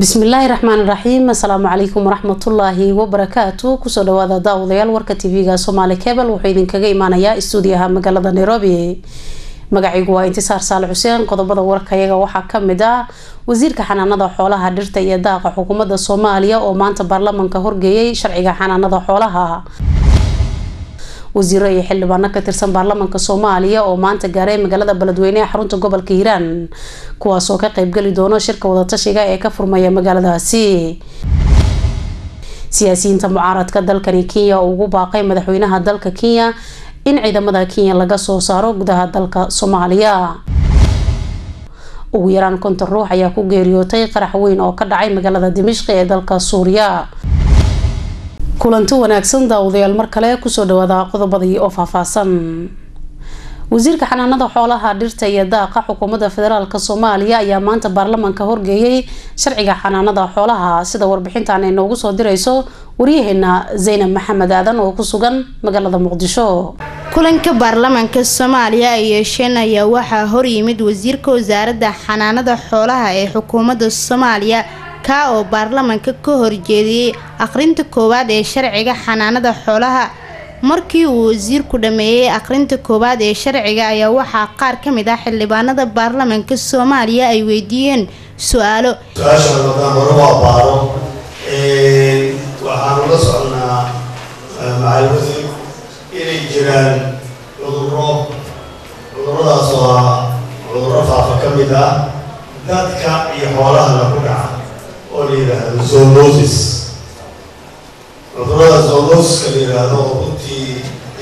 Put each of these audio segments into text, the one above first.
bismillaahi raxmaan raxiim asalaamu calaykum waraxmatullaahi wabarakaatu ku soo dhawaada daawadayaal warka tv-ga somaali cebal wuxuu idinkaga imaanayaa stuudiyaha magaalada nairobi. Magacaygu waa intisaar saale xuseen. Qodobada warkayaga waxaa ka mid ah wasiirka xanaanada xoolaha dhirta iyo daaqa xukuumadda soomaaliya oo maanta baarlamanka horgeeyay sharciga xanaanada xoolaha wasiiro iyo xildhibaano ka tirsan baarlamanka soomaaliya oo maanta gaaray magaalada beledweyne ee xarunta gobolka hiiraan kuwaasoo ka qeybgeli doono shirka wadatashiga ee ka furmaya magaaladaasi. Siyaasiyiinta mucaaradka dalkani kenya oo ugu baaqay madaxweynaha dalka kenya in ciidamada kenya laga soo saaro gudaha dalka soomaaliya. Ugu yaraan konton ruux ayaa ku geeriyootay qarax weyn oo ka dhacay magaalada dimishqi ee dalka suuriya kulanti wanaagsan daawadayaal mar kale ku soo dhawaada qodobadii oo faahfaahsan. Wasiirka xanaanada xoolaha dhirta iyo daaqa xukuumadda federaalk soomaaliya ayaa maanta baarlamanka horgeeyay sharciga xanaanada xoolaha sida warbixintan ay noogu soo dirayso waryaheena zaynab maxamed aadan oo ku sugan magaalada muqdisho. Kulanka baarlamanka soomaaliya ay yeesheen ayaa waxaa horyimid wasiirka wasaaradda xanaanada xoolaha ee xukuumadda soomaaliya kaa oo baarlamanka ka horjeediyey aqrinta koowaad ee sharciga xanaanada xoolaha. Markii uu wasiirku dhameeyey aqrinta koowaad ee sharciga ayaa waxaa qaar ka mid ah xildhibaanada baarlamanka soomaaliya ay weydiiyeen su'aalo. Su'aashaan haddaan hore waxaanu la socnaa macalin wasiir inay jiraan cuduro cuduradaas oo ah cuduro faafa ka mid ah. Dadka iyo xoolahana ku dhaca oo la yidhaahdo zoonosis cudurrada zoonosiska la yidhaahdo oo runtii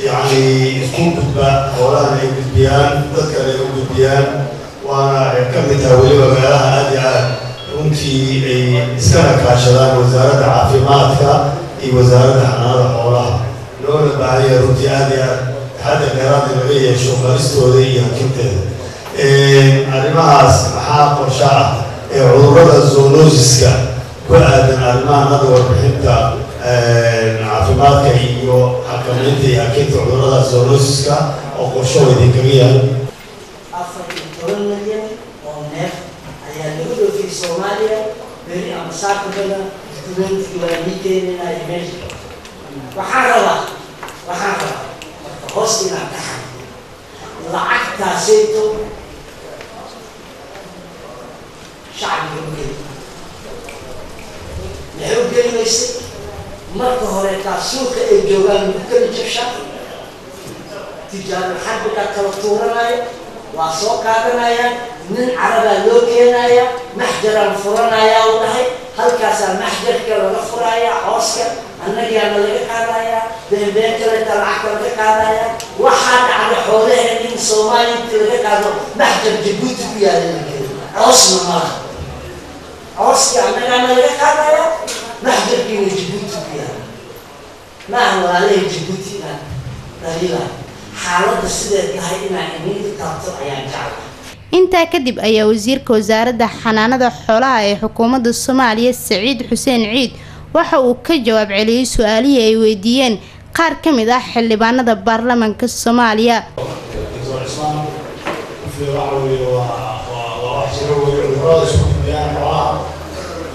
yacni isku gudba xoolahana ay gudbiyaan dadkana ay u gudbiyaan waana ka mid tahay weliba meelaha aad iyo aad runtii ay iskana kaashadaan wasaaradda caafimaadka iyo wasaaradda xanaanada xoolaha. Loona baahanya runtii aad iyo aad taxadda dheeraada laga yeesho qaristooda iyo hakinteeda arrimahaas maxaa qorsho ah ee cudurrada zoonosiska ku aadan arrimahan hadda warbixinta caafimaadka iyo xakamaynta iyo hakinta cudurrada zoonosiska oo qorsho idinkaga yahay afar iyo toban milyan oo neef ayaa lagu dhoofiyey soomaaliya beri ama saakabada dukumentigii waa nii keenaynaa meesha waxaan rabaa waxaan rabaa marka hoos inaan ka lacagtaasayto u geli maysay marka hore taa suuqa ay joogaan lagu kala jabsha tijaabo xarbigaa kala tuuranaya waa soo qaadanayaan nin carabaa loo keenaya maxjaraan furanayaa u dhahay halkaasaa maxjarka laga furaya cooska annagaana laga qaadaya beenbeen kaleta lacagta laga qaadaya waxaa dhacda xoolaheen in soomaaliya inti laga qaado maxjar jabuuti ku yaala lakeeda coosna malaha cooskii annagaana laga qaadaya maxjarkiina jabuuti ku yaalla maaha walaalaha jabuuti inaan dhaliilaa xaaladda sideed tahay inaan iniinta taabto ayaan jeclahay intaa kadib ayaa wasiirka wasaaradda xanaanada xoolaha ee xukuumadda soomaaliya saciid xuseen ciid waxa uu ka jawaab celiyey su'aalihii ay weydiiyeen qaar ka mid ah xildhibaanada baarlamanka soomaaliya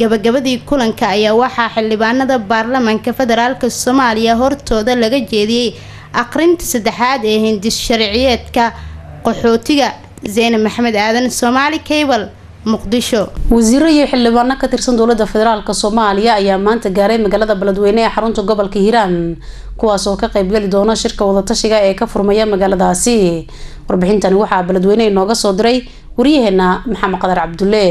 gabagabadii kulanka ayaa waxaa xildhibaanada baarlamanka federaalk soomaaliya hortooda laga jeediyey aqrinta saddexaad ee hindis sharciyeedka qaxootiga zaynab maxamed aadan soomaali cable muqdisho. Wasiiro iyo xildhibaano ka tirsan dowladda federaalk soomaaliya ayaa maanta gaaray magaalada beledweyne ee xarunta gobolka hiiraan kuwaas oo ka qeybgeli doona shirka wadatashiga ee ka furmaya magaaladaasi. Warbixintani waxaa beledweyne inooga soo diray waryaheena maxamed qadar cabdulle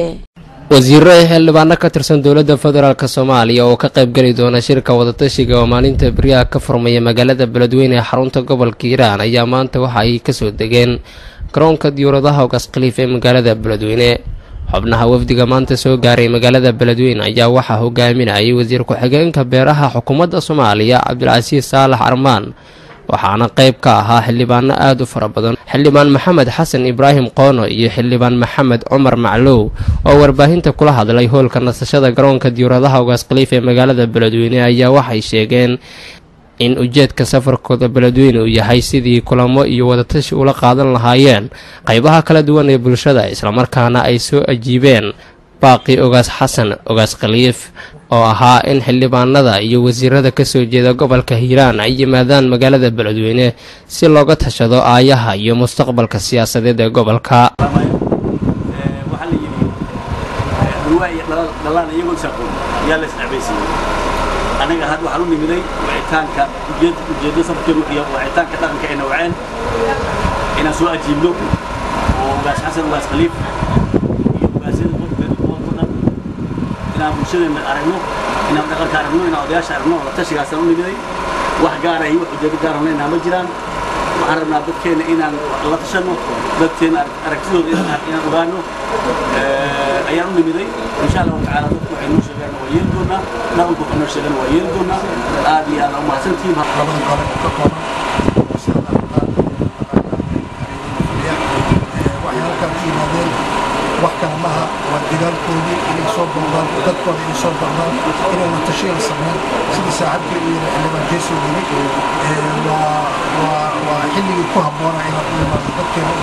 wasiiro ee xildhibaano ka tirsan dowladda federaalk soomaaliya oo ka qaybgeli doona shirka wadatashiga oo maalinta beriyaha ka furmaya magaalada beledweyne ee xarunta gobolka hiiraan ayaa maanta waxa ay ka soo degeen garoonka diyuuradaha ogaas khaliif ee magaalada beledweyne. Xubnaha wafdiga maanta soo gaaray magaalada beledweyne ayaa waxaa hogaaminayay wasiir ku-xigeenka beeraha xukuumadda soomaaliya cabdilcasiis saalax armaan waxaana qayb ka ahaa xildhibaano aada u fara badan. Xildhibaan maxamed xasan ibraahim qoono iyo xildhibaan maxamed cumar maclow oo warbaahinta kula hadlay hoolka nasashada garoonka diyuuradaha ogaas khaliif ee magaalada beledweyne ayaa waxay sheegeen in ujeedka safarkooda beledweyne uu yahay sidii kulamo iyo wadatashi ula qaadan lahaayeen. Qaybaha kala duwan ee bulshada islamarkaana ay soo ajiibeen baaqi ogaas xasan ogaas khaliif oo ahaa in xildhibaanada iyo wasiirada ka soo jeeda gobolka hiiraan ay yimaadaan magaalada beledweyne si looga tashado aayaha iyo mustaqbalka siyaasadeed ee gobolka. Anaga had waxaan u nimiday wicitaanka ujeedada safarkeenu iyo wicitaanka dhaqanka ee nawceen inaan soo ajiibno oo ugaas xasan ugaas khaliif inaan bulshadeena aragno inaan dhaqanka aragno inaan odayaasha aragno wada tashigaasaan u nimiday wax gaara iyo wax ujeedo gaarana inaa ma jiraan waxaan rabnaa dadkeena inaan la tashano dadkeena aragtidooda inaan ogaano ayaan u nimiday insha allahu tacaala dadku waxay noo sheegaan waa yeeli doonaa dhaqanku waxay noo sheegaan waa yeeli doonaa aad iyo aad umahadsantihiin waa dagaalkoodii inay soo booqdaan dadkooda inay soo booqdaan inay watashiya la sameyn sidii saacadkii uu yidhi xildhibaan jeeso yidhi waa xilligii ku habboona inaan u imaano dadkeena u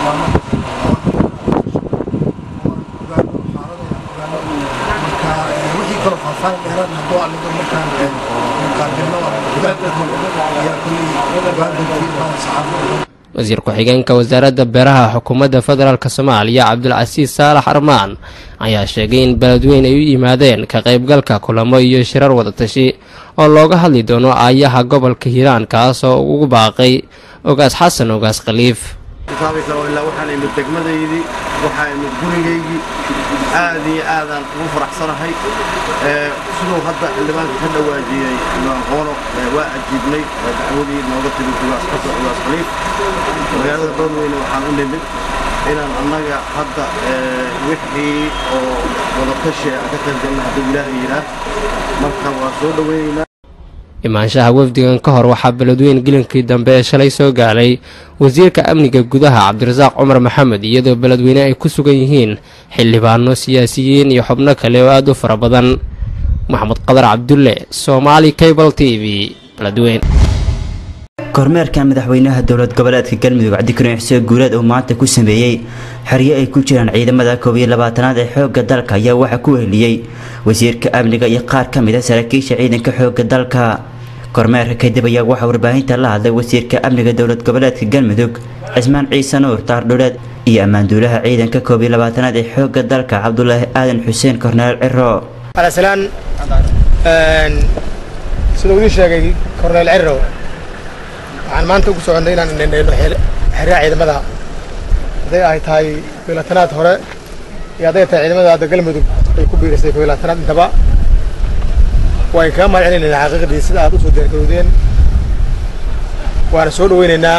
wasiir ku-xigeenka wasaaradda beeraha xukuumadda federaalk soomaaliya cabdulcasiis saalax armaan ayaa sheegay in beledweyn ay u yimaadeen ka qaybgalka kulamo iyo shirar wadatashi oo looga hadli doono aayaha gobolka hiiraan kaas oo ugu baaqay ogaas xasan ogaas khaliif oo ilaa waxaan imid degmadaydii waxaa imid gurigaygii aad iyo aadaan ugu faraxsanahay. Siduu hadda xildhibaanka ka dhawaajiyey xildhibaan qoono waa ajiibnay. Dacwadii nooga timid ugaas khaliif. Magaalada beledweyne waxaan u nimid inaan annaga hadda wixii oo wadatashi aan ka qaybgalna hadduu ilaahay yidhaah marka waa soo dhoweynaynaa imaanshaha wafdigan ka hor waxaa beledweyn gelinkii dambe ee shalay soo gaaray wasiirka amniga gudaha cabdirasaaq cumar maxamed iyadoo beledweyne ay ku sugan yihiin xildhibaano siyaasiyiin iyo xubno kale oo aada u fara badan maxamed qadar cabdulle soomaali cable t v beledweyn kormeerka madaxweynaha dowlad goboleedka galmudug cabdikariin xuseen guuleed uu maanta ku sameeyey xeryo ay ku jiraan ciidamada koob iyo labaatanaad ee xoogga dalka ayaa waxaa ku weheliyey. Wasiirka amniga iyo qaar ka mid a saraakiisha ciidanka xoogga dalka kormeerka kadib ayaa waxaa warbaahinta la hadlay wasiirka amniga dowlad goboleedka galmudug cismaan ciise nuur taardhuleed iyo ammaanduulaha ciidanka koob iyo labaatanaad ee xoogga dalka cabdulaahi aadan xuseen korneel ciro sida idin sheegay korneel ciro waxaan maanta ugu soconnay inaan indhendheyno xeryaha ciidamada. Hadday ay tahay kooylaatanaad hore iyo hadday tahay ciidamada hadda galmudug ay ku biirisay kooylaatanaad intaba. Waan kaga mahad celinaynaa xaqiiqdii sida aad u soo diyaargarowdeen waana soo dhaweynaynaa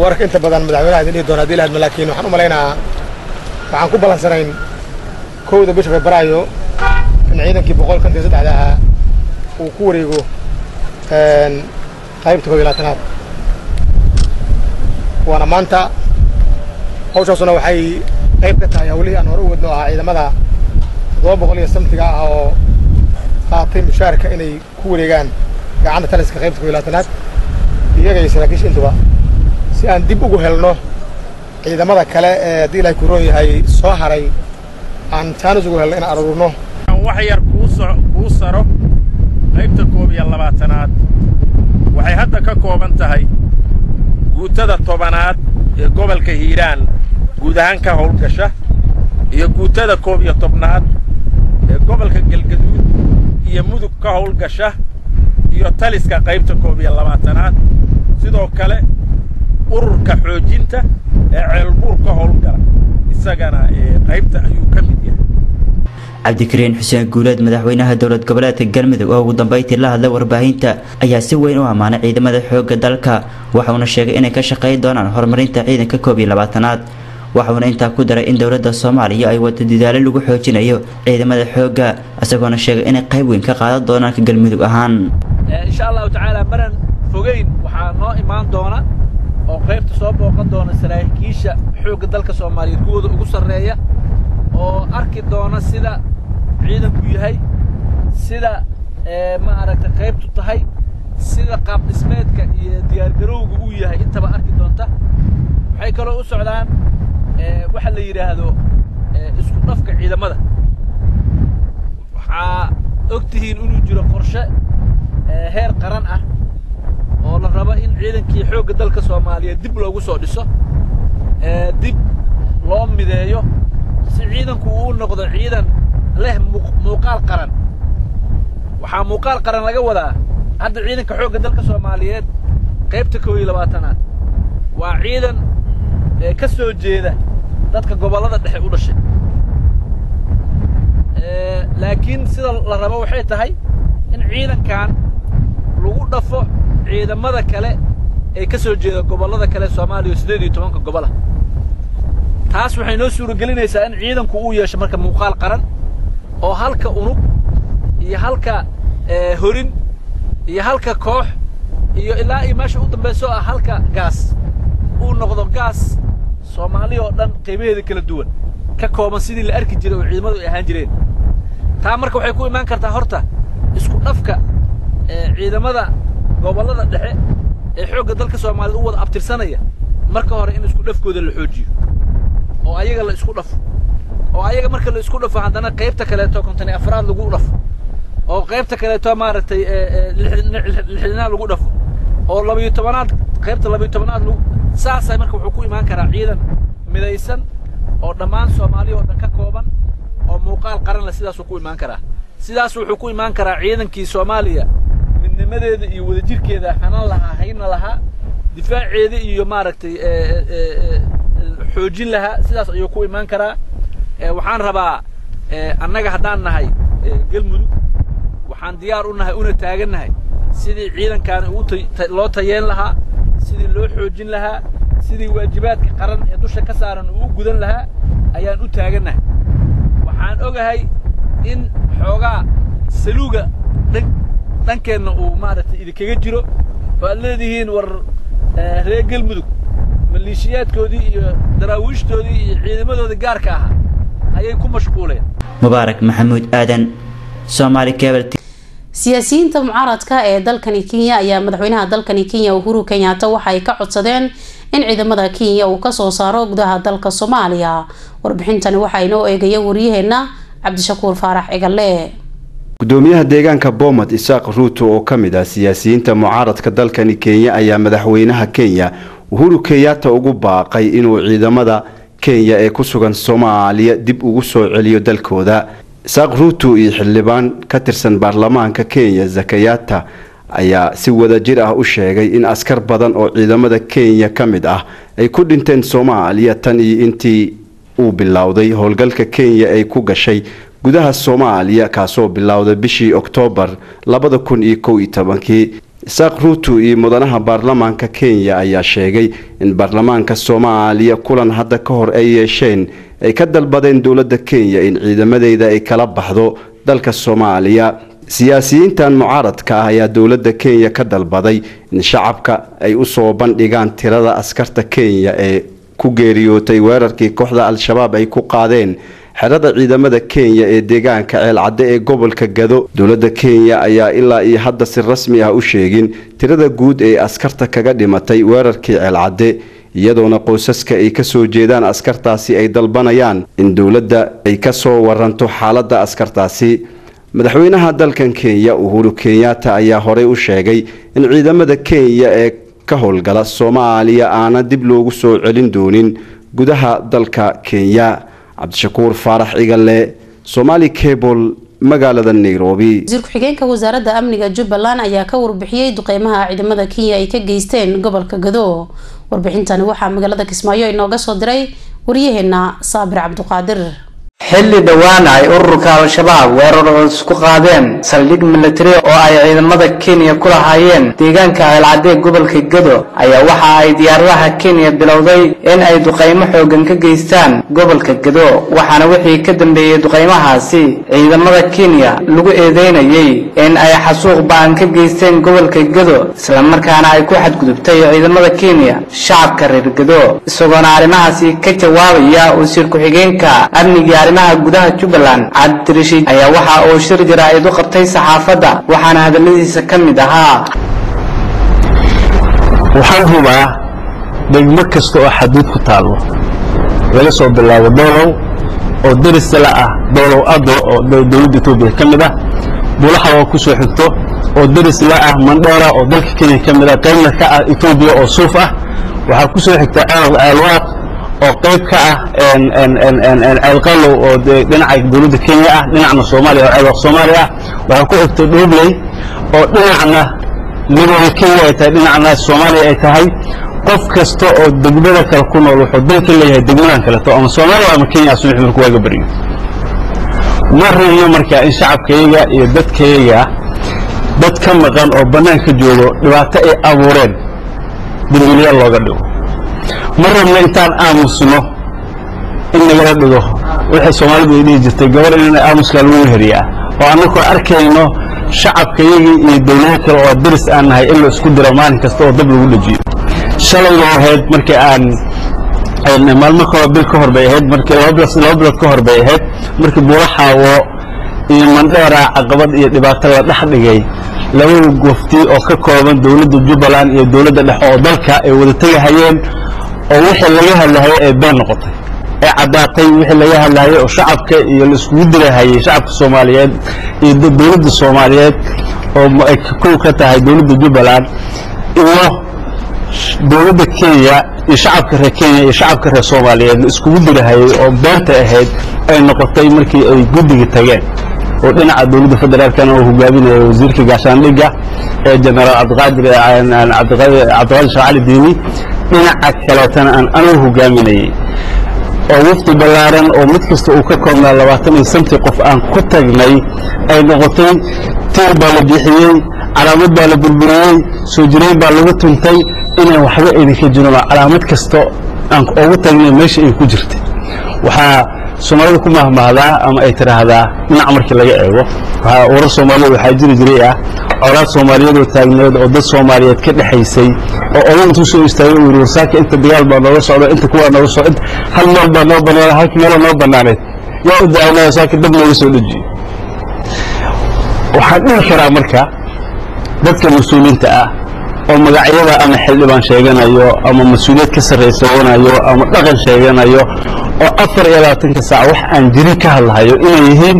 wararka inta badan madaxweynaha idin dhihi doona haddii lahadma laakiin waxaan u malaynayaa waxaan ku ballansanayn kowda bisha febraayo in ciidankii boqol konton iyo saddexda ahaa uu ku wareego qaybta koob iyo labaatanaad. Waana maanta hawshaasuna waxay qayb ka tahay hawlihii aan hore u wadno ahaa ciidamada toddoba boqol iyo samtiga ah oo qaatay mushaarka inay ku wareegaan gacanta taliska qaybta koob iyo labaatanaad. Iyaga iyo saraakiisha intuba si aan dib ugu helno ciidamada kale ee haddii ilahay ku roon yahay soo haray aan jaanis ugu helno inaan aruurno. Wax yar kuu saro qaybta koob iyo labaatanaad waxay hadda ka kooban tahay guutada tobanaad ee gobolka hiiraan guud ahaan ka howlgasha iyo guutada koob iyo tobnaad ee gobolka galgaduud iyo mudug ka howlgasha iyo taliska qaybta koob iyo labaatanaad. Sidoo kale ururka xoojinta ee ceelbuur ka howlgala isagana qaybta ayuu ka mid cabdikariin xuseen guuleed madaxweynaha dowlad goboleedka galmudug oo ugu dambeyntii la hadlay warbaahinta ayaa si weyn u ammaanay ciidamada xoogga dalka waxauna sheegay inay ka shaqayn doonaan horumarinta ciidanka koob iyo labaatanaad. Waxauna intaa ku daray in dowladda soomaaliya ay wado dadaalo lagu xoojinayo ciidamada xoogga isagoona sheegay inay qayb weyn ka qaadan doonaan ka galmudug ahaan. Insha allahu tacaala maran fogeyn waxaa noo imaan doona oo qaybta soo booqan doona saraakiisha xoogga dalka soomaaliyeed kuwooda ugu sarreeya oo arki doona sida sida ma aragta qaybtu tahay sida qaab dhismeedka iyo diyaargarowga uu yahay. Intaba arki doonta waxay kaloo u socdaan waxa la yidhaahdo isku dhafka ciidamada. Waxaa og tihiin inuu jiro qorshe heer qaran ah oo la rabo in ciidankii xoogga dalka soomaaliyeed dib loogu soo dhiso dib loo mideeyo si ciidanku uu noqdo ciidan leh muuqaal qaran waxaa muuqaal qaran laga wadaa hadda ciidanka xoogga dalka soomaaliyeed qaybta kow iyo labaatanaad. Waa ciidan ka soo jeeda dadka gobollada dhexe u dhashay. Laakiin sida la rabo waxay tahay in ciidankan lagu dhafo ciidamada kale ee ka soo jeeda gobollada kale soomaaliya siddeed iyo tobanka gobola taas waxay noo suuragelinaysaa in ciidanku uu yeesho marka muuqaal qaran oo halka unug iyo halka horin iyo halka koox iyo ilaa iyo meesha u dambayso ah halka gaas. Uu noqdo gaas soomaaliya oo dhan qaybaheeda kala duwan. Ka kooban sidii la arki jiray oo ciidamadu ay ahaan jireen. Taa marka waxay ku imaan kartaa horta isku dhafka ciidamada gobollada dhexe ee xoogga dalka soomaaliyed u wada abtirsanaya marka hore in isku dhafkooda la xoojiyo. Oo ayaga la isku dhafo. Oo ayaga marka la isku dhafo haddana qaybta kaleeto kontoni afraad lagu dhafo oo qaybta kaleeto maaragtay lixdanaad lagu dhafo oo labayo tobanaad qaybta labayo tobanaad lagu saasay marka wuxuu ku imaan karaa ciidan midaysan oo dhammaan soomaaliya oo dhan ka kooban oo muuqaal qaran leh sidaasuu ku imaan karaa. Sidaas wuxuu ku imaan karaa ciidankii soomaaliya midnimadeeda iyo wadajirkeeda hanan lahaa hayna lahaa difaaceeda iyo maaragtay xoojin lahaa sidaas ayuu ku imaan karaa. Waxaan rabaa annaga haddaan nahay galmudug waxaan diyaar u nahay una taagannahay sidii ciidankaani loo tayeen lahaa sidii loo xoojin lahaa sidii waajibaadka qaran ee dusha ka saaran uu u gudan lahaa ayaan u taagannahay waxaan ogahay in xoogaa saluuga dhankeenna uu maaragtay idinkaga jiro oo aad leedihiin war reer galmudug. Maleeshiyaadkoodii iyo daraawiishtoodii iyo ciidamadoodii gaarka ahaa ayay ku mashquuleen mubaarak maxamuud aadan soomaali cable siyaasiyiinta mucaaradka ee dalkani kenya ayaa madaxweynaha dalkani kenya uhuru kenyatta waxa ay ka codsadeen in ciidamada kenya uu ka soo saaro gudaha dalka soomaaliya. Warbixintani waxaa inoo eegaya wariyaheena cabdishakuur faarax cigale gudoomiyaha deegaanka boomad isaaq ruuto oo ka mid ah siyaasiyiinta mucaaradka dalkani kenya ayaa madaxweynaha kenya uhuru kenyatta ugu baaqay inuu ciidamada kenya ee ku sugan soomaaliya dib ugu soo celiyo dalkooda isaaq ruuto iyo xildhibaan ka tirsan baarlamaanka kenya zakayata ayaa si wadajir ah u sheegay in askar badan oo ciidamada kenya ka mid ah ay ku dhinteen soomaaliya. Tan iyo intii uu bilowday howlgalka kenya ay ku gashay gudaha soomaaliya kaasoo bilowday bishii oktoobar labada kun iyo kow iyo tobankii. Isaaq ruuto iyo mudanaha baarlamaanka kenya ayaa sheegay in baarlamaanka soomaaliya kulan hadda ka hor ay yeesheen ay ka dalbadeen dowladda kenya in ciidamadeeda ay kala baxdo dalka soomaaliya. Siyaasiyiintan mucaaradka ah ayaa dowladda kenya ka dalbaday in shacabka ay u soo bandhigaan tirada askarta kenya ee ku geeriyootay weerarkii kooxda al-shabaab ay ku qaadeen xerada ciidamada kenya ee deegaanka ceelcadde ee gobolka gado. Dowladda kenya ayaa ilaa iyo hadda si rasmi ah u sheegin tirada guud ee askarta kaga dhimatay weerarkii ceelcadde iyadoona qoysaska ay ka soo jeedaan askartaasi ay dalbanayaan in dowladda ay ka soo waranto xaaladda askartaasi. Madaxweynaha dalkan kenya uhuru kenyatta ayaa horey u sheegay in ciidamada kenya ee ka howlgala soomaaliya aana dib loogu soo celin doonin gudaha dalka kenya. Cabdishakuur faarax cigale somaali cable magaalada nairobi. Wasiir ku-xigeenka wasaaradda amniga jubbaland ayaa ka warbixiyey duqeymaha ciidamada kenya ay ka geysteen gobolka gado warbixintani waxaa magaalada kismaayo inooga soo diray waryaheena saabir cabduqaadir xilli dhowaan ay ururka al-shabaab weerar culus ku qaadeen saldhig milatari oo ay ciidamada kenya ku lahaayeen deegaanka ceelcadee gobolka gado ayaa waxa ay diyaaradaha kenya bilowday in ay duqaymo xoogan ka geystaan gobolka gado waxaana wixii ka dambeeyey duqaymahaasi ciidamada kenya lagu eedeynayay in ay xasuuq ba'an ka geysteen gobolka gado islamarkaana ay ku xadgudubtay ciidamada kenya shacabka reer gado isagoona arrimahaasi ka jawaabaya wasiir ku-xigeenka amniga arrimaha gudaha jubbaland cabdirashiid ayaa waxa uu shir jaraa'id u qabtay saxaafadda waxaana hadalladiisa ka mid ahaa. Waxaan hubaa degmo kasta oo xaduud ku taallo. Laga soo bilaabo doolow oo darisla ah doolow ado oo dowladda etoobiya ka mid ah bulaxa oo ku soo xigto oo darisla ah mandheera oo dalka kenya ka mid ah qaybna ka ah etoobiya oo suuf ah. Waxaa ku soo xigta ceelwaaq oo qayb ka ah ceelqalow oo dhinaca dowladda kenya ah dhinacna soomaaliya oo ceelwaaq soomaaliya ah waxaa ku xigta dhuubley oo dhinacna midooda kenya ay tahay dhinacna soomaaliya ay tahay. Qof kasta oo degmada kale ku nool wuxuu dalka leeyahay degmadan kaleto ama soomaaliya ama kenya subax marku waaga baryo ma rabno marka in shacabkayaga iyo dadkayaga dad ka maqan oo bannaanka joogo dhibaato ay abuureen dilwilyaal looga dhigo ma rabno intaan aamusno in nagala dhigo? Waxay soomaalidu dhihi jirtay gabar in aamuskaa lagu weheriyaa oo annagoo arkayno shacabkayagii iyo dowlado kale oo daris aan nahay in la isku diro maalin kasta oo dab lagu dhajiyo. Shalayba ahayd markii aan maalmo kahor bil ka hor bay ahayd markii laba bilood ka hor bay ahayd markii buulaxaawo iyo mandheera caqabad iyo dhibaato la dhex dhigay labada gofti oo ka kooban dowladda jubbaland iyo dowladda dhexe oo dalka ay wada tegahayeen oo wixii laga hadlahayay ay been noqotay. Ee caddaatay wixii laga hadlahayay oo shacabka iyo la iskugu dirahayay shacabka soomaaliyeed iyo dowladda soomaaliyeed oo ay kow ka tahay dowladda jubbaland iyo dowladda kenya iyo shacabka reer kenya iyo shacabka reer soomaaliyeed la iskugu dirahayay oo beenta ahayd ay noqotay markii ay guddiga tageen. Oo dhinaca dowladda federaalkana uu hogaaminaya wasiirka gaashaandhigga ee jenaraal cabdiqaadir cabdiqaadir shacali diini dhinaca kaleetana aan anugu hogaaminayay oo wafdi ballaaran oo mid kasta uu ka koobnaa labaatan iyo santii qof aan ku tagnay ay noqotay tiir baa la bixiyey calaamad baa la burburiyey soo jireen baa lagu tuntay inaan waxba idinka jirin oo calaamad kasta aan ugu tagnay meesha ay ku jirtay. Waxaa soomaalida ku mahmahdaa ama ay tidhaahdaa dhinac markii laga eego. Warar soomaalida waxaa jiri jiray ah colaad soomaaliyeedoo taagneed oo dad soomaaliyeed ka dhexaysay oo odan intuu soo istaagay uu yidhi warsaaka inta dagaal baa nooga socda inta kuwaa nooga socda hal meel baa noo bannaan halka meeloo noo bannaaneed yaa u dacwnaya saaka dab nooga soo dhejiyo waxaan dhihi karaa marka dadka mas'uuliinta ah oo magacyada ama xildhibaan sheeganayo ama mas'uuliyad ka sarraysawanayo ama dhaqan sheeganayo oo afar iyo labaatanka saac wax aan jirin ka hadlahayo inay yihiin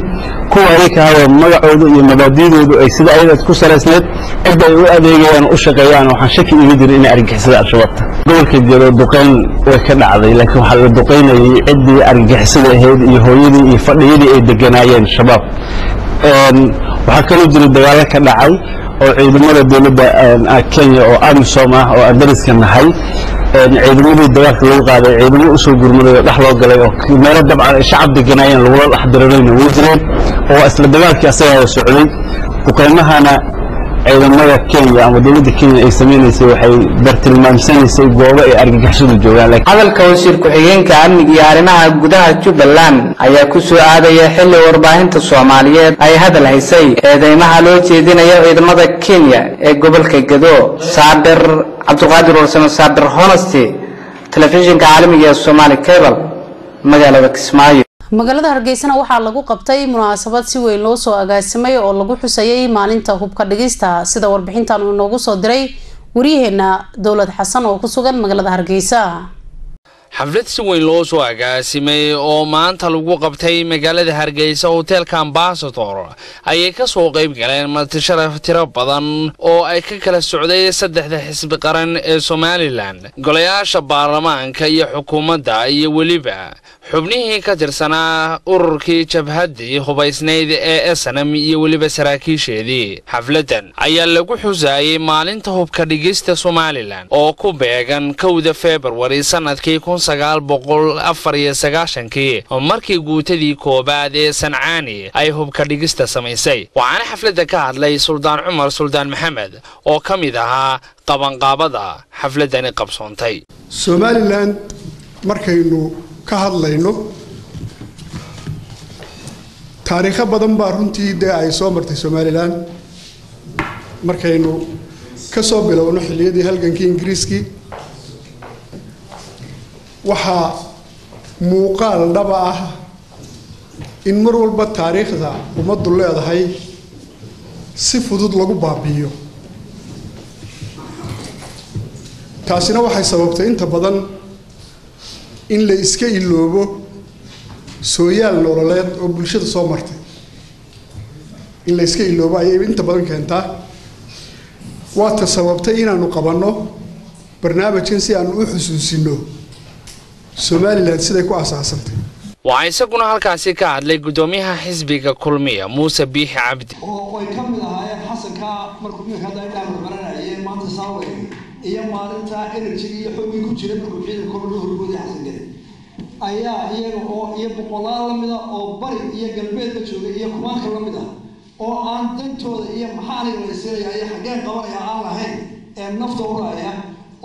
kuwa ayakahayo magacooda iyo mabaadidoodu ay sida ayadaad ku salaysneed cidda ay u adeegayaan u shaqeeyaan waxaan shaki iga jirin inay argagixisada al-shabaabta. Gobolka jiro duqayn way ka dhacday laakiin waxaa la duqaynayay ciddii argagixisada ahayd iyo hooyadii iyo fadhiyadii ay deganaayeen shabaab. Waxaa kaloo jira dagaallo ka dhacay oo ciidamada dowladda kenya oo amisom ah oo aan dariska nahay ciidamadii dagaalka lagu qaaday ciidamo u soo gurmaday oo dhex loo galay oo meelo dabcan ay shacab deganaayeen lagula dhex dirirayna way jireen oo isla dagaalkii asagaa socday duqaymahana ciidamada kenya ama dowladda kenya ay samaynaysay waxay bartilmaamsanaysay goobo ay argagixisadu joogaan hadalka wasiir ku-xigeenka amniga iyo arrimaha gudaha jubbaland ayaa ku soo aadaya xilli warbaahinta soomaaliyeed ay hadal haysay. Eedeymaha loo jeedinayo ciidamada kenya ee gobolka gado saabir cabdiqaadir warsame saabir honesty telefishinka caalamiga ee somaali cable magaalada kismaayo magaalada hargeysana waxaa lagu qabtay munaasabad si weyn loo soo agaasimay oo lagu xusayay maalinta hubka dhigista. Sida warbixintan uu inoogu soo diray waryaheena dowlad xasan oo ku sugan magaalada hargeysa xaflad si weyn loo soo agaasimay oo maanta lagu qabtay magaalada hargeysa hoteelka ambasador ayay ka soo qayb galeen martisharaf tiro badan oo ay ka kala socday saddexda xisbi qaran ee somalilan golayaasha baarlamaanka iyo xukuumadda iyo weliba xubnihii ka tirsanaa ururkii jabhaddii hubaysnayd ee snm iyo weliba saraakiisheedii. Xafladan ayaa lagu xusaayey maalinta hubka dhigista somalilan oo ku beegan kowda februari sannadkii kun sagaal boqol afar iyo sagaashankii markii guutadii koowaad ee sancaani ay hubka dhigista samaysay. Waxaana xafladda ka hadlay suldaan cumar suldaan maxamed oo ka mid ahaa qabanqaabada xafladani qabsoontay. Somalilan markaynu ka hadlayno taariikho badan baa runtii dee ay soo martay somalilan markaynu ka soo bilowno xilliyadii halgankii ingiriiskii waxaa muuqaal dhaba ah in mar walba taariikhda ummaddu leedahay si fudud lagu baabi'iyo. Taasina waxay sababtay inta badan in la iska iloobo sooyaal nololeed oo bulshada soo martay. In la iska iloobo ayay inta badan keentaa. Waata sababtay inaanu qabanno barnaamijkan si aanu u xusuusino somalilan siday ku asaasantay? Waxaa isaguna halkaasi ka hadlay guddoomiyaha xisbiga kulmiya muuse biixi cabdi. Oo ay ka mid ahaayeen xasanka markuu iminka hadda indhaha baranayay maanta saawe iyo maalinta energy iyo xoogii ku jira markuu ciidanka kor loo horgooday xasan gale ayaa iyaga oo iyo boqolaal la mid ah oo bari iyo galbeedka jooga iyo kumaanka la mid ah oo aan dantooda iyo maxaa la isinaya iyo xaggeen qabanaya aan lahayn ee nafta uraya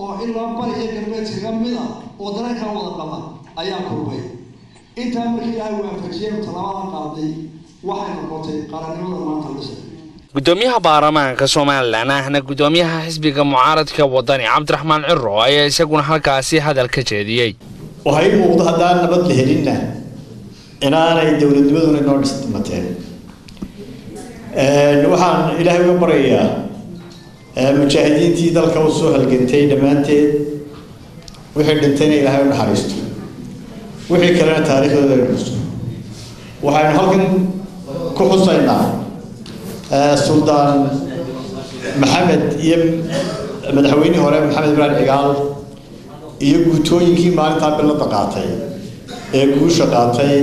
oo ilaa bari iyo galbeedkaga mid ah oo dareenkan wada qaba ayaa kulmay intaa markii ilaahay waafajiyeen talaabadan qaaday waxay noqotay qarannimada maanta dhisay guddoomiyaha baarlamaanka somalilan ahna guddoomiyaha xisbiga mucaaradka wadani cabdiraxmaan ciro ayaa isaguna halkaasi hadal ka jeediyey waxaa ii muuqda haddaan nabad la helinna inaanay dowladnimaduna inoo dhismateen. Waxaan ilaahay uga baryayaa soo halgantay dhammaanteed wixii dhintayna ilaahay u naxariisto wixii kalena taariikhdooda la dhusto waxaynu halkan ku xusaynaa suldaan maxamed iyo madaxweynihii hore maxamed ibrahim cigaal iyo guutooyinkii maalintaa bilada qaatay ee guusha qaatay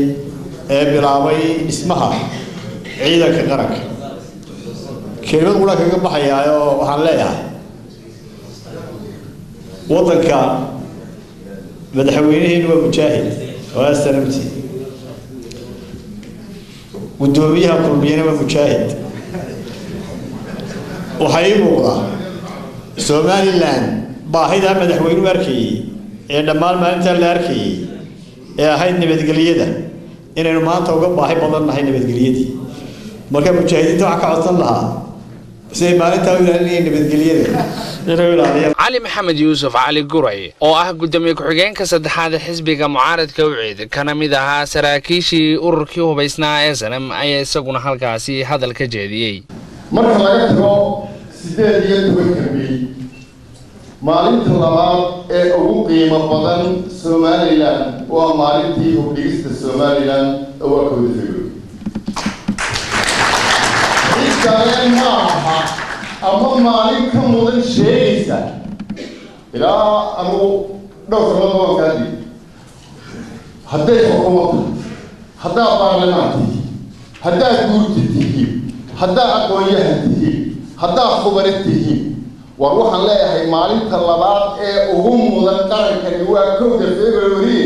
ee bilaabay dhismaha ciidanka qaranka kelimad qura kaga baxayaayoo waxaan leeyahay waddanka madaxweynaheenu waa mujaahid waa sanamti guddoomiyaha kulmiyana waa mujaahid waxaa ii muuqda somalilan baahidaa madaxweynuhu arkayey ee dhammaan maalintaa la arkayey ee ahayd nabadgelyada inaynu maanta uga baahi badan nahay nabadgelyadii marka mujaahidiinta waxaa ka codsan lahaa cali maxamed yuusuf cali guray oo ah guddoomiye ku-xigeenka saddexaad xisbiga mucaaradka ucid kana mid ahaa saraakiishii ururkii hubaysnaa ee sanam ayaa isaguna halkaasi hadal ka jeediyey. Marka laga tago sideed iyo tobanka may maalinta labaad ee ugu qiimo badan somalilan waa maalintii hubdhigista somalilan oo waa kooda cidkale ma aha ama maalin ka mudan sheegaysa ilaa anugu dhowr sannadood waan kaa dhigi hadday xukuumad tahay haddaad baarlamaan tihiin haddaad guurti tihiin haddaad aqoon-yahan tihiin haddaad khubaro tihiin war waxaan leeyahay maalinta labaad ee ugu mudan qarankani waa kowda february.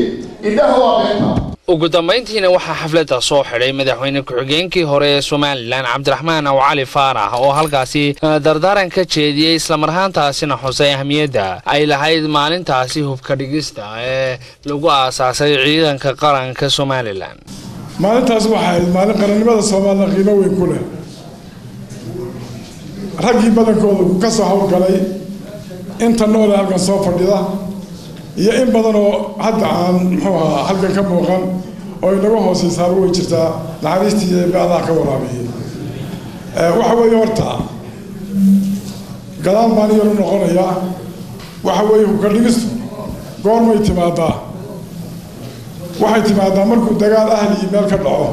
Idhaha waa beenta ugu dambayntiina waxaa xafladda soo xidhay madaxweyne ku-xigeenkii hore ee somalilan cabdiraxmaan aw cali faarax oo halkaasi dardaaran ka jeediyey islamarhaantaasina xusay ahmiyadda ay lahayd maalintaasi hubka dhigista ee lagu aasaasay ciidanka qaranka somalilan. Maalintaas waxay ahayd maalin qarannimada soomaalina qiimo weyn ku leh. Raggii badankooda ka soo howlgalay inta noole halkan soo fadhida iyo in badan oo hadda aan muxuu ahaa halkan ka muuqan oo inaga hooseysaaba way jirtaa naxariistii iyo bacdaha ka waraabiyey waxa weeye horta gadaal baan iyalu noqonayaa waxa weeye hubka dhigistu goormay timaadaa. Waxay timaadaa markuu dagaal ahli meel ka dhaco.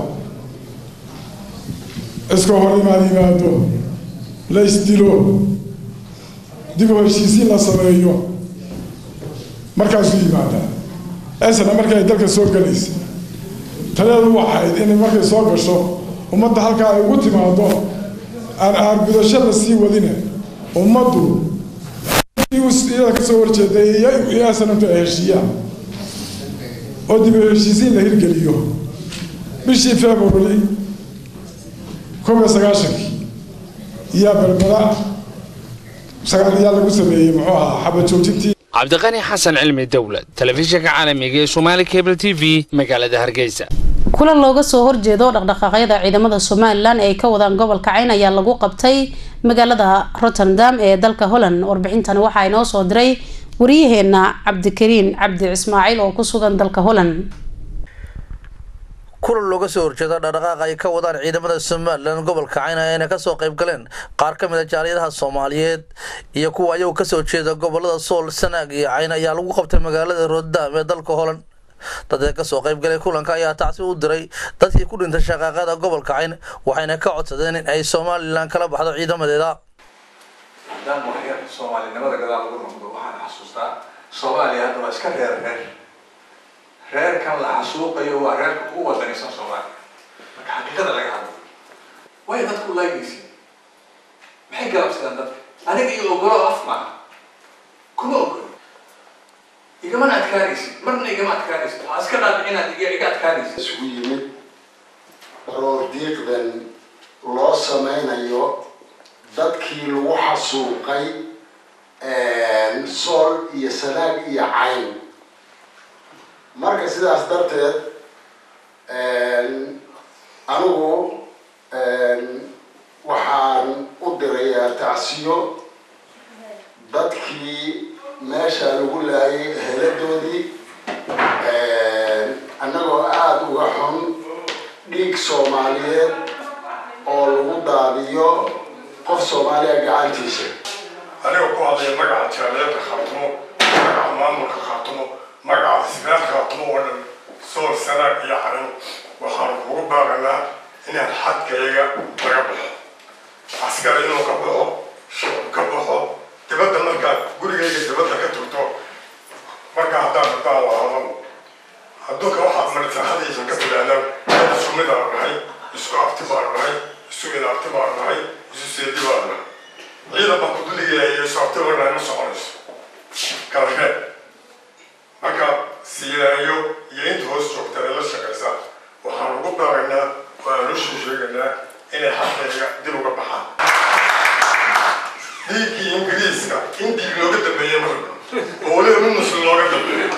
Iska hor imaan yimaado la isdilo dib u heshiisiin la sameeyo markaasuu yimaadaa esna markay dalka soo galaysa taleedu waxayd inay markay soo gasho ummadda halkaa ay ugu timaado aan aargudasho la sii wadine ummaddu iyada ka soo horjeeday iyo snamtu ay heshiiyaan. Oo dib u heshiisiin la hirgeliyo. Bishii february iyo sagaashankii iyaa sagaal iyaa lagu sameeyey muxuu ahaa xabad joojintii cabdiqani xasan cilmi dowlad telefishinka caalamiga ee somaali cable t v magaalada hargeysa. Kulan looga soo horjeedo dhaqdhaqaaqyada ciidamada somalilan ee ay ka wadaan gobolka cayn ayaa lagu qabtay magaalada rotterdam ee dalka holland. Warbixintani waxaa inoo soo diray wariyaheena cabdikariin cabdi ismaaciil oo ku sugan dalka holland kulan looga soo horjeeda dhaqdhaqaaqa ay ka wadaan ciidamada somalilan gobolka cayn ayna ka soo qayb galeen. Qaar ka mid a jaaliyadaha soomaaliyeed iyo kuwa ayagu ka soo jeeda gobollada sool sanaag iyo cayn ayaa lagu qabtay magaalada rotterdam ee dalka holland. Dadka ka soo qayb galay kulanka ayaa tacsi u diray dadkii ku dhintay shaqaaqada gobolka cayn waxayna ka codsadeen in ay somalilan kala baxdo ciidamadeeda. Soomaalinimada gadaal lagu noqdo waxaan xasuustaa soomaaliya hadda waa iska reer reer reerkan la xasuuqayo waa reerka ugu wadanaysan soomaaliya marka xaqiiqada laga hadlo way dadku laynaysa maxay galabsadaan dadka aniga iyo ogolo af maaha kuma ogolo igamana adkaanaysid marna igama adkaanaysid waxaa iska dhaadhic inaad iga adkaanaysid isugu yimid roordiiqdan loo sameynayo dadkii lagu xasuuqay sool iyo sanaag iyo cayn marka sidaas darteed anigu waxaan u dirayaa tacsiyo. Dadkii meesha lagu laayay heladoodii annagoo aada uga xun dhiig soomaaliyeed oo lagu daadiyo qof soomaaliya gacantiisa magaca oo dhan sool sanaag iyo carin waxaanu kugu baaqanaa inaan xadkayaga laga baxo askar inuu ka baxo shucub ka baxo dibadda markaad gurigayga dibadda ka turto marka haddaan haddaan waa hadal adduunka waxaad maritaxadiisa ka tidhaahdaan dad isku mid aan nahay isku abti baan nahay isu ilaabti baan nahay isu seedi baan nahay ciidan baa kuduligaya iyo isu abti baan nahay ma soconayso kala marka siilaayo iyo hoos joogta la shaqaysa waxaan ugu baaqaynaa waan u sheegaynaa inay xaqayga dib uga baxaan dhiiggii ingiriiska in dhiig looga dambeeyey ma rabno oo weliba muslim looga dambeeyo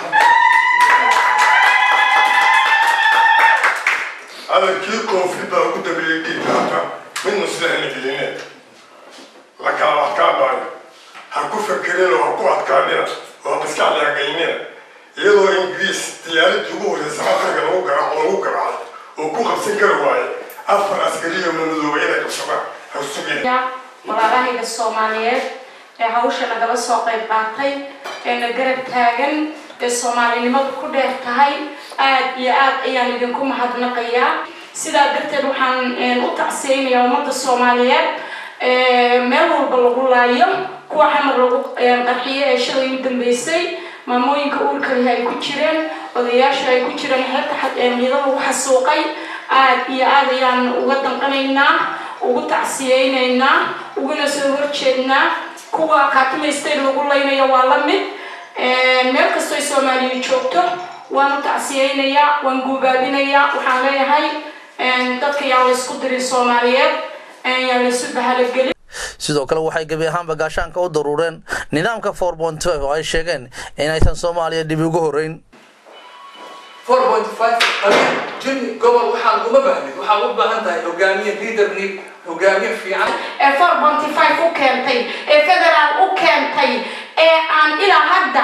adalkii koonfur baa ugu dambeeyey dhiigga hata mid muslihna gelineen la kala adkaan maayo ha ku fakereen oo ha ku adkaanina oo ha maskaxda hagaynina iyadoo ingiriis diyaaradii ugu horreysa afrika lagu garaaco oo ku qabsan kari waaye afar askariyo mamadooba inay qabsadaan ha sugeen walaalahayga soomaaliyeed ee hawsha nagala soo qayb qaatay ee na garab taagan ee soomaalinimadu ku dheer tahay aad iyo aad ayaan idinku mahadnaqayaa sidaa darteed waxaan u tacsiyeynayaa ummadda soomaaliyeed meel walba lagu laayo kuwa xamar lagu qarxiyo ee shalay u dambeysay maamooyinka uurkalihi ay ku jireen odayaasha ay ku jireen xeerta ciidan lagu xasuuqay. Aad iyo aad ayaan uga danqanaynaa ugu tacsiyeynaynaa uguna soo horjeednaa. Kuwa kaatimaysteen lagu laynayo waa la mid. Meel kastoo soomaaliya joogto waan u tacsiyeynayaa waan guubaabinayaa waxaan leeyahay dadka yaa la isku dirin soomaaliyeed yaa la isu bahalogelin sidoo kale waxay gebi ahaanba gaashaanka u daruureen nidaamka four point five oo ay sheegeen inaysan soomaaliya dib ugu horreyn. Four point five qabiil jini gobol waxaan uma baahnid waxaad u baahan tahay hogaamiye leaderni hogaamiye fiican. Ee four point five u keentay ee federaal u keentay ee aan ilaa hadda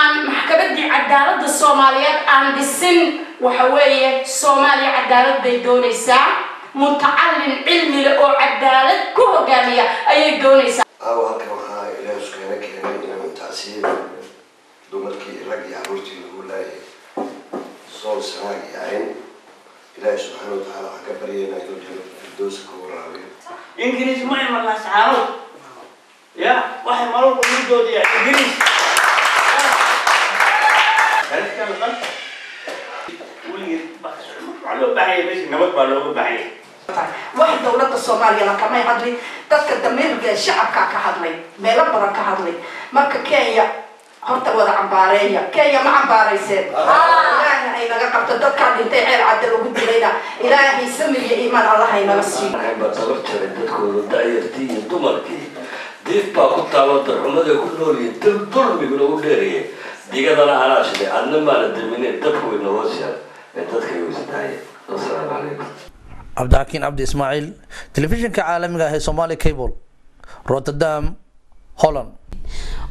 aan maxkamaddii cadaaladda soomaaliyeed aan dhisin waxa weeye soomaaliya cadaalad bay doonaysaa mutacalin cilmi leh oo cadaalad ku hogaamiya ayay doonaysaa aawo halkan waxaa ilaahay iskeena keenay inaan tacsiye dumarkii rag iyo caruurtii lagu laayay sool sanaag iyo cayn ilaahay subxaana wa tacaala waxaan ka baryaynaa inuu jannada firdowsa ka waraabiyo ingiriis ma iman laascaanood ya waxay malolku midoodaya ingiriis weligeed waxaa loo baahanya meesha nabad baa looga baahanya wax dowladda soomaaliyana kamay hadlin dadka damiirka ee shacabkaa ka hadlay meelo badan ka hadlay. Marka kenya horta wada cambaareeya. Kenya ma cambaarayseen ilaahay ay naga qabto dadkaa dhintay ceel cadda lagu dilayna ilaahay samir iyo iimaan allah ay naga siiyo baa tabar jaray dadkooda da'yartii iyo dumarkii? Diif baa ku taalo darxumada ku noolyihin dil dulmiguna u dheerayay. Digadana anaa shiday adna maana damine dabku wayna hoos yaal ee dadka calaykum cabdixakiin cabdi ismaaciil telefishinka caalamiga ah ee somali cable rotterdam holland.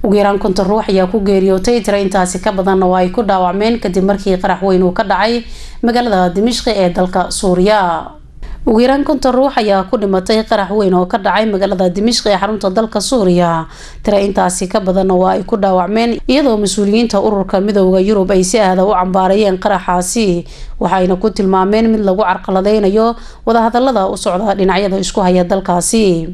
Ugu yaraan konton ruux ayaa ku geeriyootay tira intaasi ka badanna oo ay ku dhaawacmeen kadib markii qarax weyn uu ka dhacay magaalada dimishqi ee dalka suuriya ugu yaraan konton ruux ayaa ku dhimatay qarax weyn oo ka dhacay magaalada dimishqi ee xarunta dalka suuriya. Tira intaasi ka badanna waa ay ku dhaawacmeen iyadoo mas'uuliyiinta ururka midooda yurub ay si aada u cambaarayeen qaraxaasi waxayna ku tilmaameen mid lagu carqaladeynayo wadahadalada u socda dhinacyada isku haya dalkaasi.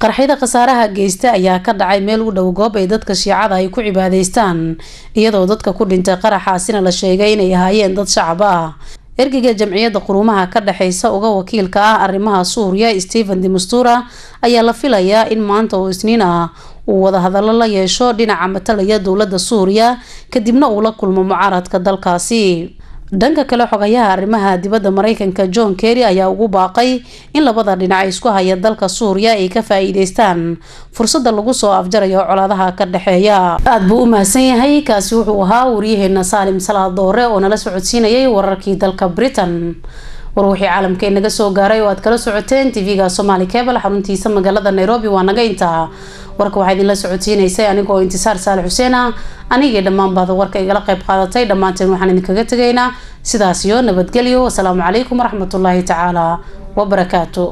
Qaraxyada khasaaraha geysta ayaa ka dhacay meel u dhow goob ay dadka shiicada ay ku cibaadeystaan iyadoo dadka ku dhintay qaraxaasina la sheegay inay ahaayeen dad shacab ah ergeyga jamciyadda quruumaha ka dhexeysa uga wakiilka ah arrimaha suuriya stephen demastura ayaa la filayaa in maanta oo isniin ah uu wadahadallo la yeesho dhinaca matalaya dowladda suuriya kadibna uu la kulmo mucaaradka dalkaasi dhanka kale xogayaha arrimaha dibadda mareykanka john kerry ayaa ugu baaqay in labada dhinac isku haya dalka suuriya ay ka faa-iideystaan fursadda lagu soo afjarayo colaadaha ka dhexeeya aada buu u mahadsan yahay kaasi wuxuu ahaa waryaheena saalim salaad doore oo nala socodsiinayay wararkii dalka britain. War wixii caalamka inaga soo gaaray oo aad kala socoteen tv-ga somaali cable xaruntiisa magaalada nairobi waa naga intaa warka waxaa idinla socodsiinaysay anigoo intisaar saale xuseen ah anigii dhammaan baada warka igala qayb qaadatay dhammaanteen waxaan idinkaga tegaynaa. Sidaas iyo nabadgelyo wasalaamu calaykum waraxmatullaahi tacaala wabarakaatu